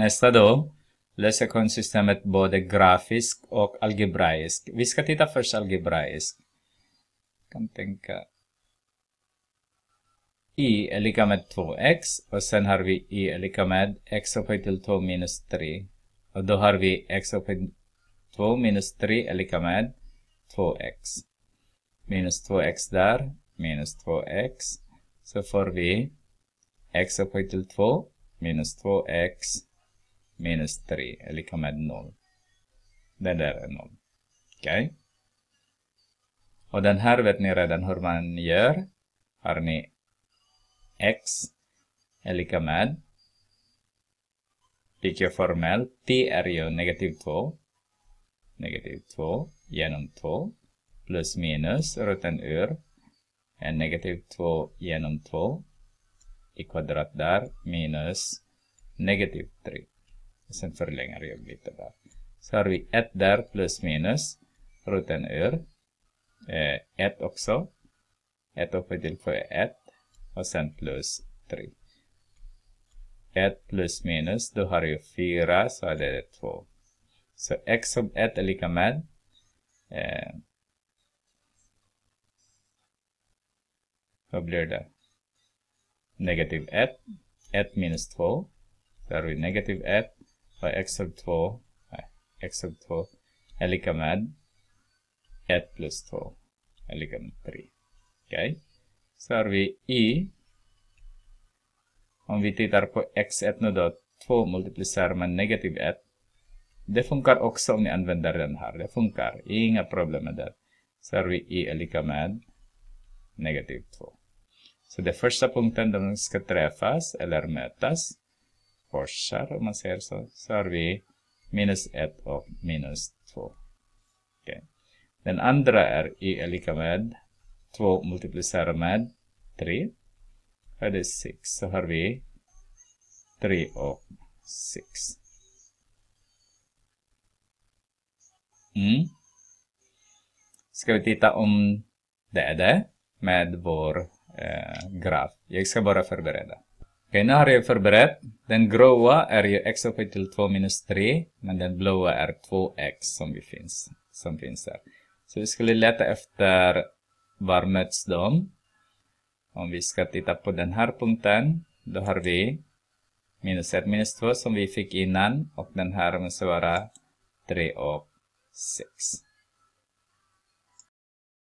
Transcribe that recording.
Nästa då. Lösa konsystemet både grafiskt och algebraiskt. Vi ska titta först algebraiskt. kan tänka i är lika med 2x och sen har vi i är lika med x upphöjt till 2 minus 3. Och då har vi x upphöjt till 2 minus 3 är lika med 2x. Minus 2x där, minus 2x. Så får vi x upphöjt till 2 minus 2x minus 3 är lika med 0. Det där är 0. Okej? Okay? Och den här vet ni redan hur man gör. Har ni x är lika med lika formellt. t är ju negativ 2. Negativ 2 genom 2 plus minus roten ur är negativ 2 genom 2 i kvadrat där minus negativ 3. Sen förlänger jag lite där. Så har vi 1 där plus minus roten ur 1 eh, också. 1 upphöjt till 1 och sen plus 3. 1 plus minus, då har jag 4 så är det 2. Så x sub 1 är lika med eh, vad blir det? Negativ 1. 1 minus 2. Så har vi negativ 1 för x sub 2, nej, x sub 2 är lika med 1 plus 2 är lika med 3. Okej. Okay. Så har vi i. Om vi tittar på x1 nu då. 2 multiplicerar med negativ 1. Det funkar också om ni använder den här. Det funkar. Inga problem med det. Så har vi i är lika med negativ 2. Så det första punkten de ska träffas eller mötas. Korsar om man säger så. Så har vi minus 1 och minus 2. Okay. Den andra är y är lika med 2 multiplicerat med 3. Är det 6 så har vi 3 och 6. Mm. Ska vi titta om det är det med vår eh, graf. Jag ska bara förbereda. Okej, nu har jag förberett. Den gråa är ju x upphöjt till 2 minus 3. Men den blåa är 2x som, vi finns, som finns här. Så vi skulle leta efter var möts de? Om vi ska titta på den här punkten, då har vi minus 1 minus 2 som vi fick innan och den här måste vara 3 och 6.